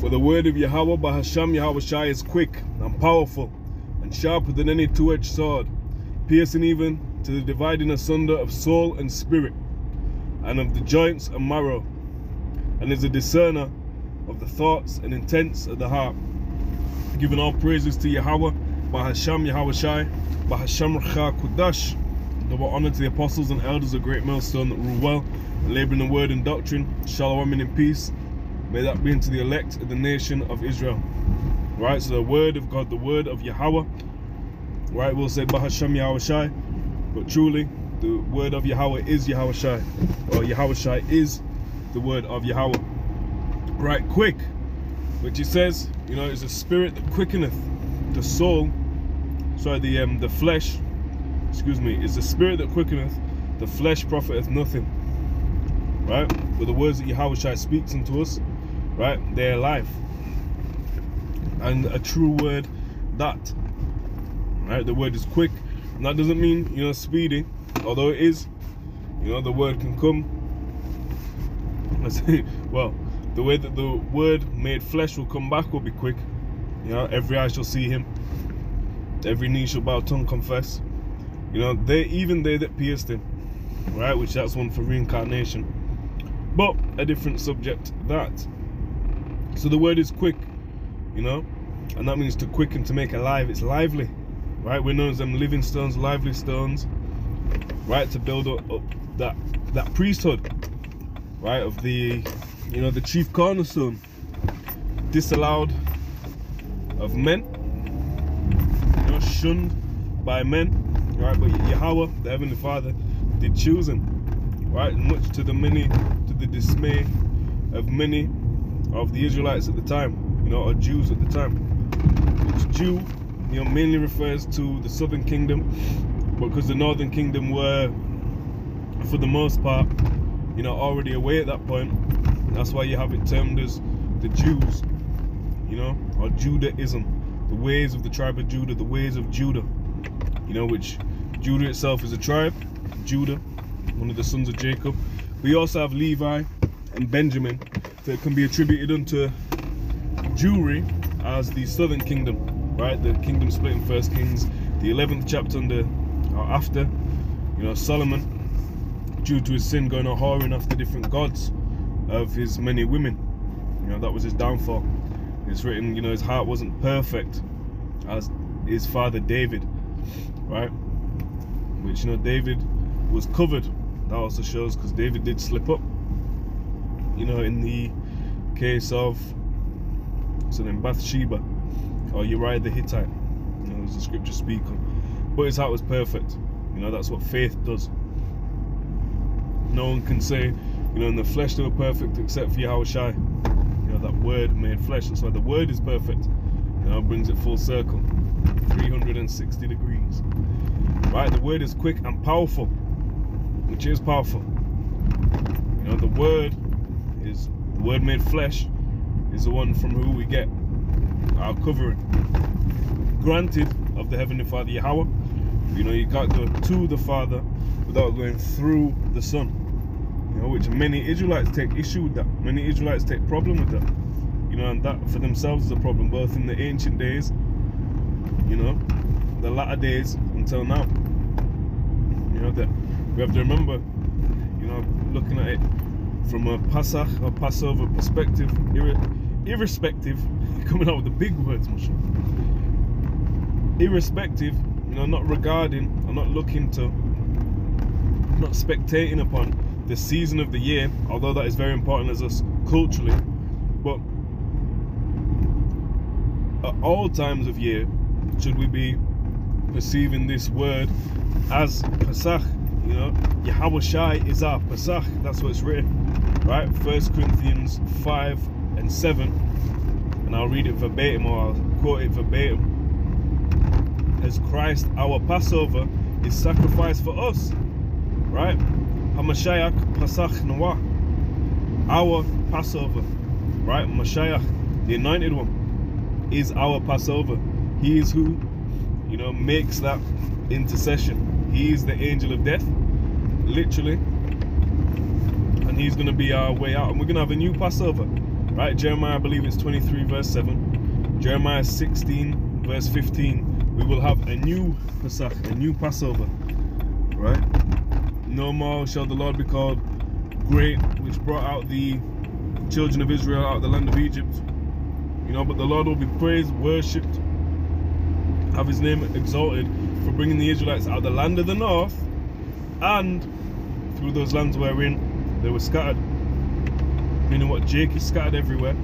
For the word of Yahweh by Hashem Yahweh Shai is quick and powerful and sharper than any two-edged sword, piercing even to the dividing asunder of soul and spirit, and of the joints and marrow, and is a discerner of the thoughts and intents of the heart. Giving all praises to Yahweh, Bahasham Yahweh Shai, Bahasham Racha Kudash, double honor to the apostles and elders of Great Millstone that rule well, and laboring in word and doctrine, shalom and in peace. May that be unto the elect of the nation of Israel. Right, so the word of God, the word of Yahweh. Right, we'll say Bahasham Yahweh Shai, but truly the word of Yahweh is Yahweh Shai, or Yahweh Shai is the word of Yahweh. Right, quick, which he says, you know, is a spirit that quickeneth the soul, sorry, the um the flesh, excuse me, is the spirit that quickeneth, the flesh profiteth nothing. Right? But the words that Yahweh Shai speaks unto us, right, they're life. And a true word that. Right? The word is quick. And that doesn't mean, you know, speedy, although it is, you know, the word can come. Let's say, well, the way that the word made flesh will come back will be quick. You know, every eye shall see him, every knee shall bow, tongue confess. You know, they even they that pierced him, right? Which that's one for reincarnation, but a different subject. That. So the word is quick, you know, and that means to quicken, to make alive. It's lively, right? We're known as them living stones, lively stones, right? To build up, up that that priesthood, right? Of the, you know, the chief cornerstone, disallowed of men, you know, shunned by men, right? But Yahweh, the Heavenly Father, did choose him, right? Much to the many, to the dismay of many of the Israelites at the time, you know, or Jews at the time. Which Jew, you know, mainly refers to the southern kingdom, because the northern kingdom were, for the most part, you know, already away at that point. That's why you have it termed as the Jews, you know, or Judaism, the ways of the tribe of Judah, the ways of Judah, you know, which Judah itself is a tribe, Judah, one of the sons of Jacob. We also have Levi and Benjamin that can be attributed unto Jewry as the southern kingdom, right? The kingdom split in First Kings, the 11th chapter under or after, you know, Solomon, due to his sin going a whoring after different gods of his many women. You know, that was his downfall. It's written, you know, his heart wasn't perfect as his father David, right? Which, you know, David was covered. That also shows because David did slip up. You know, in the case of so then Bathsheba or oh, Uriah the Hittite. You know, as the scripture speak on. But his heart was perfect. You know, that's what faith does. No one can say, you know, in the flesh they were perfect except for Yahweh Shai. You know, that word made flesh. That's why the word is perfect. You know, brings it full circle. 360 degrees. Right? The word is quick and powerful. Which is powerful. You know, the word is the word made flesh is the one from who we get our covering. Granted of the Heavenly Father Yahweh. You know, you can't go to the Father without going through the Son. You know, which many Israelites take issue with that. Many Israelites take problem with that. You know, and that for themselves is a problem, both in the ancient days, you know, the latter days until now. You know, that we have to remember, you know, looking at it from a Pasach or Passover perspective, ir irrespective, coming out with the big words, Moshe. Irrespective, you know, not regarding or not looking to, not spectating upon the season of the year, although that is very important as us culturally, but at all times of year, should we be perceiving this word as Pesach, you know, Yahweh Shai is our Pesach, that's what's written, right? First Corinthians 5 and 7, and I'll read it verbatim or I'll quote it verbatim. As Christ, our Passover, is sacrificed for us, right? Hamashiach Pasach Noah, our Passover, right? Mashiach, the anointed one, is our Passover. He is who, you know, makes that intercession. He is the angel of death, literally. He's going to be our way out. And we're going to have a new Passover. Right? Jeremiah, I believe it's 23, verse 7. Jeremiah 16, verse 15. We will have a new Pesach, a new Passover. Right? No more shall the Lord be called great, which brought out the children of Israel out of the land of Egypt. You know, but the Lord will be praised, worshipped, have his name exalted for bringing the Israelites out of the land of the north and through those lands wherein they were scattered. Meaning what Jake is scattered everywhere.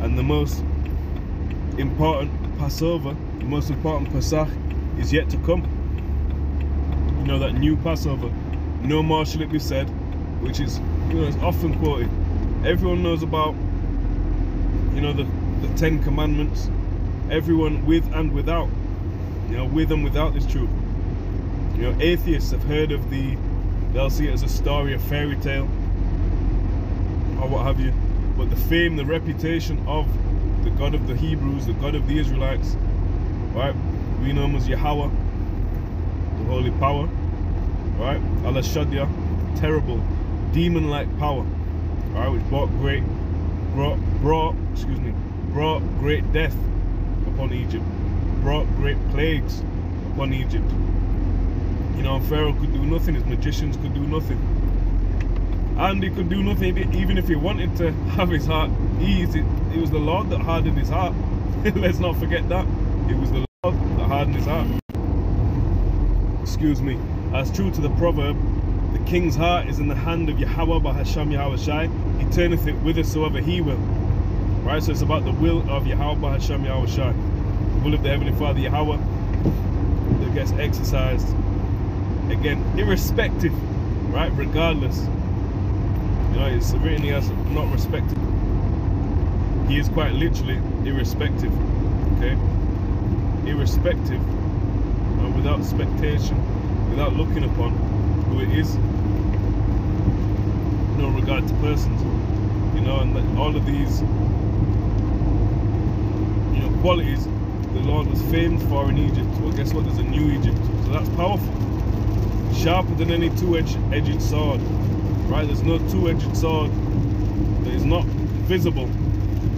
And the most important Passover, the most important Pesach is yet to come. You know, that new Passover. No more shall it be said, which is, you know, it's often quoted. Everyone knows about, you know, the, the Ten Commandments. Everyone with and without, you know, with and without this truth. You know, atheists have heard of the, they'll see it as a story, a fairy tale, or what have you. But the fame, the reputation of the God of the Hebrews, the God of the Israelites, right? We know him as Yahweh, the holy power, right? El Shaddai, terrible, demon-like power, right? Which brought great, brought, brought, excuse me, brought great death upon Egypt, brought great plagues upon Egypt. You know, Pharaoh could do nothing, his magicians could do nothing. And he could do nothing even if he wanted to have his heart eased. It, it was the Lord that hardened his heart. Let's not forget that. It was the Lord that hardened his heart. Excuse me. As true to the proverb, the king's heart is in the hand of Yahweh by Hashem Yahweh Shai. He turneth it whithersoever he will. Right? So it's about the will of Yahweh by Hashem Yahweh Shai. The will of the Heavenly Father Yahweh that gets exercised again, irrespective, right? Regardless. You know, it's written as not respected. He is quite literally irrespective. Okay? Irrespective. Without expectation, without looking upon who it is. No regard to persons. You know, and all of these you know qualities the Lord was famed for in Egypt. Well guess what? There's a new Egypt. So that's powerful sharper than any two-edged sword. Right? There's no two-edged sword that is not visible,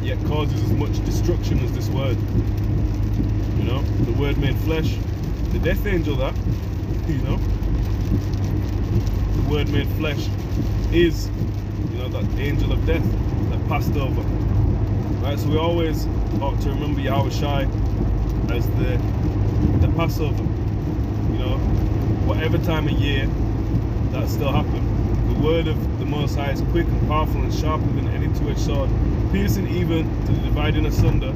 yet causes as much destruction as this word. You know, the word made flesh, the death angel that, you know, the word made flesh is, you know, that angel of death that passed over. Right, so we always ought to remember Yahweh Shai as the the Passover. Whatever time of year that still happened. The word of the Most High is quick and powerful and sharper than any two-edged sword, piercing even to the dividing asunder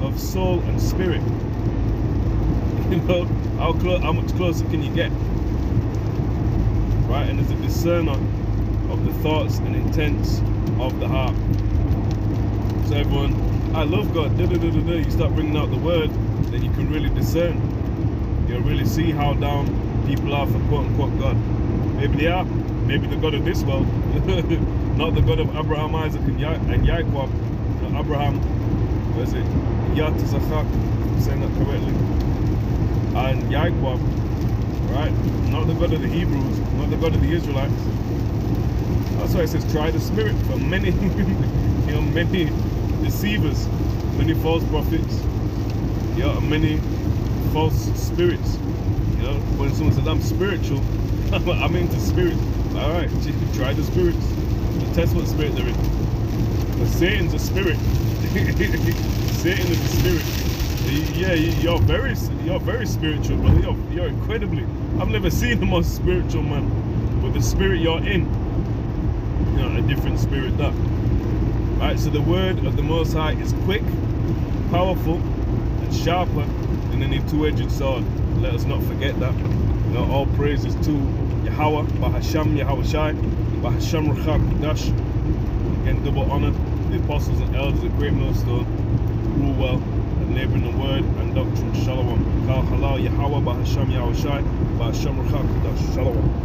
of soul and spirit. You know, how, how much closer can you get? Right, and as a discerner of the thoughts and intents of the heart. So everyone, I love God, da, da, da, you start bringing out the word, then you can really discern. You'll really see how down people are for quote unquote God. Maybe they are. Maybe the God of this world. Not the God of Abraham, Isaac, and, ya and. No, Abraham, what is it? Yatizachak, I'm saying that correctly. And Yaakov, right? Not the God of the Hebrews, not the God of the Israelites. That's why it says try the spirit for many, you know, many deceivers, many false prophets, you know, many false spirits know, when someone says I'm spiritual, I'm into spirit. All right, try the spirits. Test what spirit in. But Satan's a spirit. Satan is a spirit. Yeah, you're very, you're very spiritual, but you're, you're incredibly. I've never seen a more spiritual man. But the spirit you're in, you know, a different spirit that. Right, so the word of the Most High is quick, powerful, and sharper than any two-edged sword let us not forget that. You know, all praises to Yahweh, Bahasham, Yahweh Shai, Bahasham Ruchak Dash. Again, double honor the apostles and elders of Great Millstone, rule well, and labor in the word and doctrine. Shalom. Kal Halal Yahweh, Bahasham, Yahweh Shai, Bahasham Ruchak Dash. Shalom.